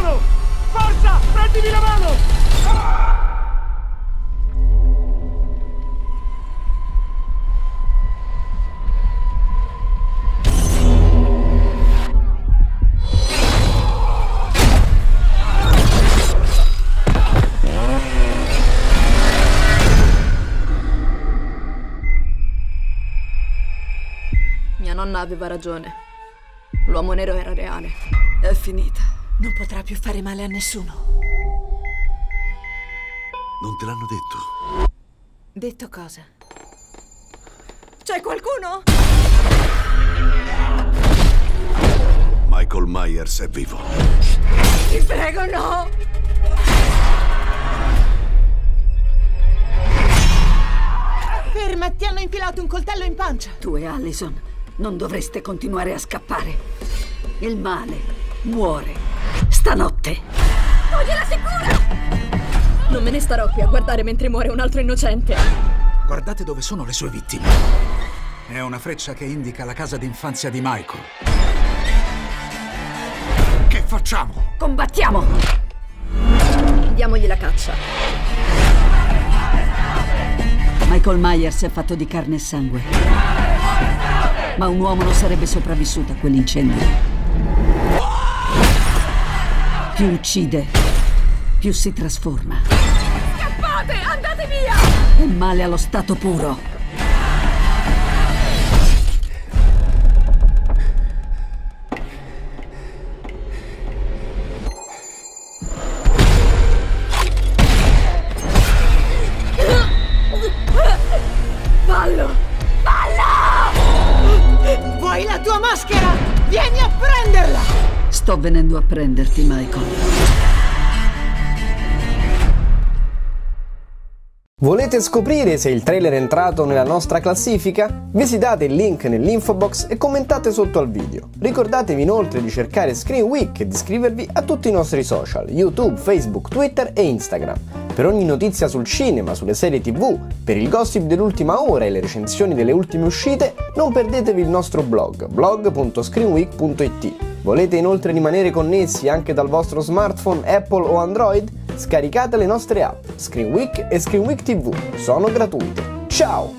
mano! Forza, prendimi la mano! Mia nonna aveva ragione. L'uomo nero era reale. È finita. Non potrà più fare male a nessuno. Non te l'hanno detto. Detto cosa? C'è qualcuno? Michael Myers è vivo. Ti prego, no! Ferma, ti hanno infilato un coltello in pancia. Tu e Allison non dovreste continuare a scappare. Il male muore stanotte. Togliela sicura! Non me ne starò qui a guardare mentre muore un altro innocente. Guardate dove sono le sue vittime. È una freccia che indica la casa d'infanzia di Michael. Che facciamo? Combattiamo! Diamogli la caccia. Michael Myers è fatto di carne e sangue. Ma un uomo non sarebbe sopravvissuto a quell'incendio. Più uccide, più si trasforma. Scappate! Andate via! È male allo stato puro. Sto venendo a prenderti, Michael. Volete scoprire se il trailer è entrato nella nostra classifica? Visitate il link nell'info box e commentate sotto al video. Ricordatevi inoltre di cercare Screen Week e di iscrivervi a tutti i nostri social, YouTube, Facebook, Twitter e Instagram. Per ogni notizia sul cinema, sulle serie tv, per il gossip dell'ultima ora e le recensioni delle ultime uscite, non perdetevi il nostro blog, blog.screenweek.it. Volete inoltre rimanere connessi anche dal vostro smartphone Apple o Android? Scaricate le nostre app, Screen Week e Screen Week TV, sono gratuite. Ciao!